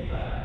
Amen.